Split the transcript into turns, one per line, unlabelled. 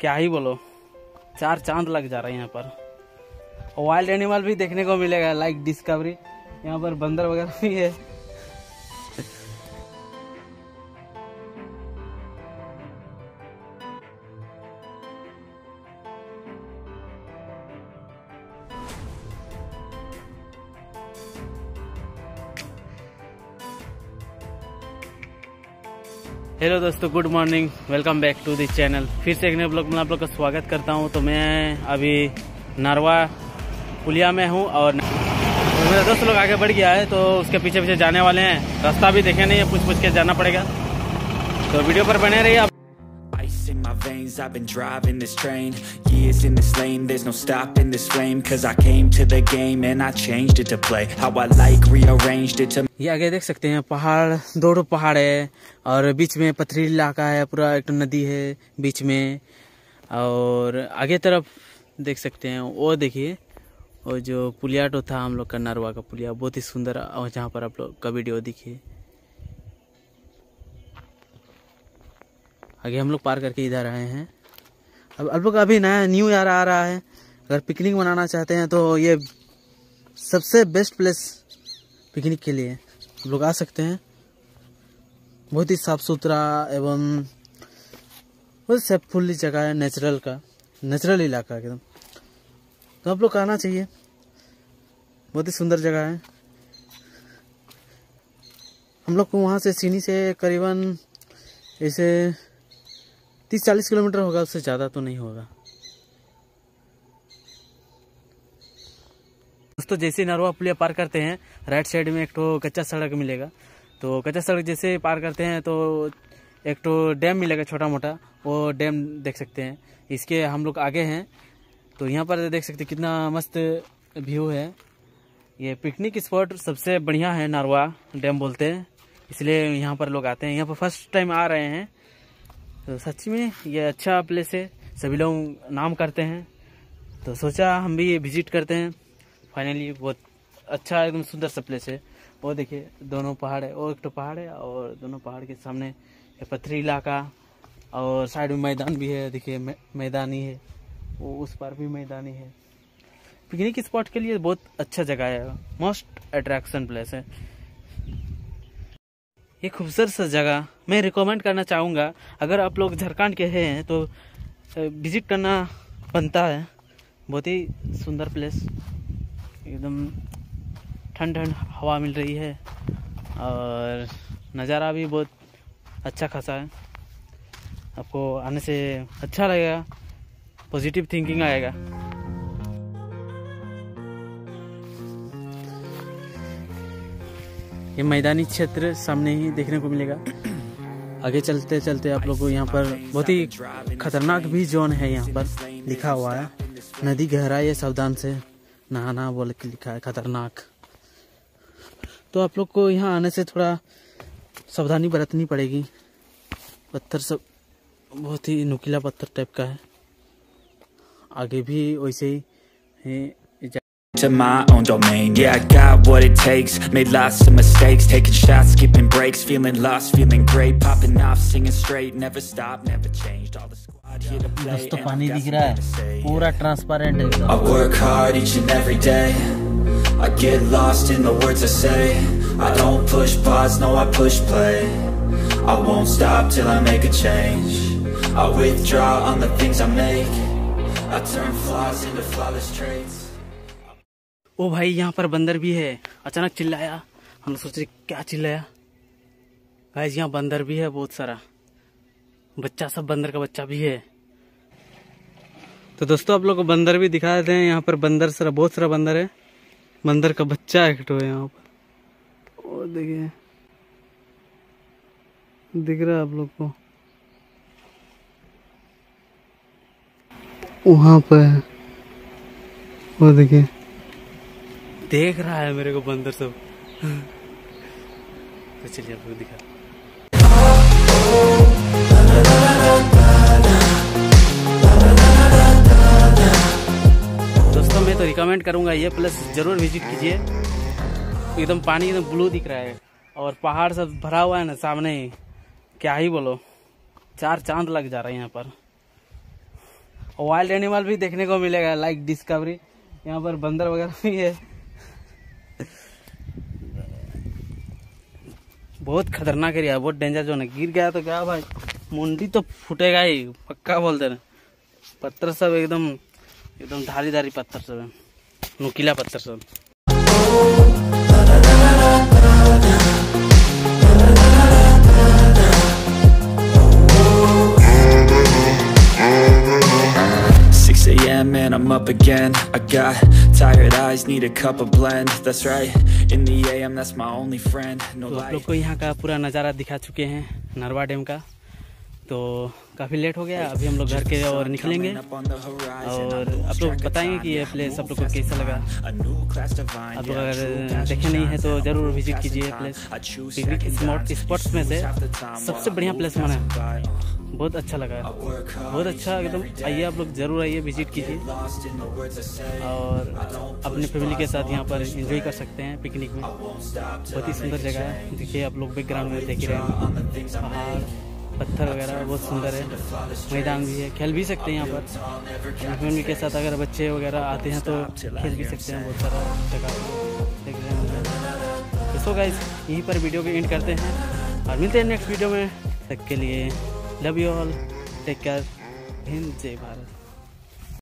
क्या ही बोलो? चार चाँद लग जा रहे है यहाँ पर। वाइल्ड एनिमल भी देखने को मिलेगा लाइक डिस्कवरी यहाँ पर बंदर वगैरह भी है। हेलो दोस्तों good morning welcome back to this channel फिर से एक नए ब्लॉग में आप लोग का स्वागत करता हूँ। तो मैं अभी नरवा पुलिया में हूँ और मेरा दोस्त लोग आगे बढ़ गया है तो उसके पीछे पीछे जाने वाले हैं। रास्ता भी देखे नहीं है पूछ पूछ के जाना पड़ेगा। तो वीडियो पर बने रहिए। आप
in my veins, I've been driving this train Years in this lane, there's no stopping this flame Cause I came to the game and I changed it to play How I like, rearranged it to
ये आगे देख सकते हैं पहाड़ दो पहाड़ है और बीच में पथरीली इलाका है पूरा एक नदी है बीच में और आगे तरफ़ देख सकते हैं वो देखिए वो जो पुलिया तो था हम लोग का नरवा का पुलिया बहुत ही सुंदर और जहाँ पर आप लोग का वीडियो दिखिए आगे हम लोग पार करके इधर आए हैं। अब आप लोग अभी नया न्यू ईयर आ रहा है। अगर पिकनिक मनाना चाहते हैं तो ये सबसे बेस्ट प्लेस पिकनिक के लिए आप लोग आ सकते हैं। बहुत ही साफ़ सुथरा एवं बहुत सेफुल्ली जगह है नेचुरल का नेचुरल इलाका एकदम। तो आप लोग आना चाहिए। बहुत ही सुंदर जगह है। हम लोग को वहाँ से सीनी से करीबन ऐसे तीस चालीस किलोमीटर होगा, उससे ज़्यादा तो नहीं होगा। दोस्तों, जैसे नरवा पुलिया पार करते हैं, राइट साइड में एक तो कच्चा सड़क मिलेगा। तो कच्चा सड़क जैसे पार करते हैं तो एक तो डैम मिलेगा छोटा मोटा वो डैम देख सकते हैं। इसके हम लोग आगे हैं तो यहाँ पर देख सकते हैं कितना मस्त व्यू है। ये पिकनिक स्पॉट सबसे बढ़िया है नरवा डैम बोलते हैं, इसलिए यहाँ पर लोग आते हैं। यहाँ पर फ़र्स्ट टाइम आ रहे हैं तो सच में ये अच्छा प्लेस है। सभी लोग नाम करते हैं। तो सोचा हम भी ये विज़िट करते हैं। फाइनली बहुत अच्छा एकदम सुंदर सा प्लेस है। वो देखिए, दोनों पहाड़ है। और एक तो पहाड़ है और दोनों पहाड़ के सामने पथरी इलाका और साइड में मैदान भी है। देखिए मैदानी है। वो उस पार भी मैदानी है। पिकनिक स्पॉट के लिए बहुत अच्छा जगह है। मोस्ट अट्रैक्शन प्लेस है। ये खूबसूरत सा जगह। मैं रिकमेंड करना चाहूँगा। अगर आप लोग झारखंड के हैं तो विज़िट करना बनता है। बहुत ही सुंदर प्लेस एकदम ठंड ठंड हवा मिल रही है और नज़ारा भी बहुत अच्छा खासा है। आपको आने से अच्छा लगेगा। पॉजिटिव थिंकिंग आएगा। ये मैदानी क्षेत्र सामने ही देखने को मिलेगा। आगे चलते चलते आप लोग को यहाँ पर बहुत ही खतरनाक भी जोन है यहाँ पर। लिखा हुआ है, नदी गहराई है सावधान से नहाना बोल के लिखा है, खतरनाक। तो आप लोग को यहाँ आने से थोड़ा सावधानी बरतनी पड़ेगी। पत्थर सब बहुत ही नुकीला पत्थर टाइप का है। आगे भी वैसे है
to my own domain Yeah, I got what it takes Made lots of mistakes Taking shots, skipping breaks Feeling lost, feeling great Popping off, singing straight Never stop, never changed All the squad here to play
दोस्तों
and I
पानी
got
दिख
some
रहा
more to say.
है पूरा transparent है एकदम
I work hard each and every day I get lost in the words I say I don't push pause, no I push play I won't stop till I make a change I withdraw on the things I make I turn flaws into flawless traits
ओ भाई, यहाँ पर बंदर भी है। अचानक चिल्लाया। हम सोच रहे, क्या चिल्लाया? गाइस यहाँ बंदर भी है बहुत सारा। बच्चा, सब बंदर का बच्चा भी है। तो दोस्तों, आप लोग को बंदर भी दिखा देते हैं। यहाँ पर बंदर सारा, बहुत सारा बंदर है। बंदर का बच्चा एक तो है यहाँ पर। देखिए। दिख रहा है आप लोग को। वहाँ पर वो देखिए। देख रहा है मेरे को बंदर सब। तो चलिए आपको दिखा। दोस्तों, मैं तो रिकमेंड करूँगा ये प्लस ज़रूर विज़िट कीजिए। एकदम पानी एकदम ब्लू दिख रहा है। और पहाड़ सब भरा हुआ है ना सामने। ही क्या ही बोलो। चार चाँद लग जा रहे हैं यहाँ पर। वाइल्ड एनिमल भी देखने को मिलेगा लाइक डिस्कवरी यहाँ पर बंदर वगैरह भी है। बहुत खतरनाक एरिया है, बहुत डेंजर जोन है। गिर गया तो क्या भाई? मुंडी तो फूटेगा ही, पक्का बोलते ना पत्थर सब एकदम एकदम धारी धारी पत्थर सब है। नुकीला पत्थर सब
a.m. and I'm up again I got tired eyes, need a cup of blend That's right, in the a.m. that's my only friend No
तो आप
light
लोग को यहाँ का पूरा नज़ारा दिखा चुके हैं नरवा डैम का तो काफ़ी लेट हो गया, अभी हम लोग घर के और निकलेंगे। और आप लोग बताएँगे कि ये प्लेस आप लोग को कैसा लगा। आप लोग अगर देखे नहीं है तो ज़रूर विज़िट कीजिए प्लेस पिकनिक स्पॉट स्पॉट्स में से सबसे बढ़िया प्लेस है बहुत अच्छा लगा बहुत अच्छा एकदम आइए आप लोग ज़रूर आइए विज़िट कीजिए। और अपने फैमिली के साथ यहाँ पर एंजॉय कर सकते हैं पिकनिक में। बहुत ही सुंदर जगह है। देखिए आप लोग बैकग्राउंड में देख रहे हैं। पहाड़ पत्थर वगैरह, बहुत सुंदर है। मैदान भी है। खेल भी सकते हैं यहाँ पर। फैमिली के साथ अगर बच्चे वगैरह आते हैं तो खेल भी सकते हैं बहुत सारा जगह। तो सो गाइस यहीं पर वीडियो को एंड करते हैं और मिलते हैं नेक्स्ट वीडियो में। तक के लिए love you all take care Hind, जय भारत।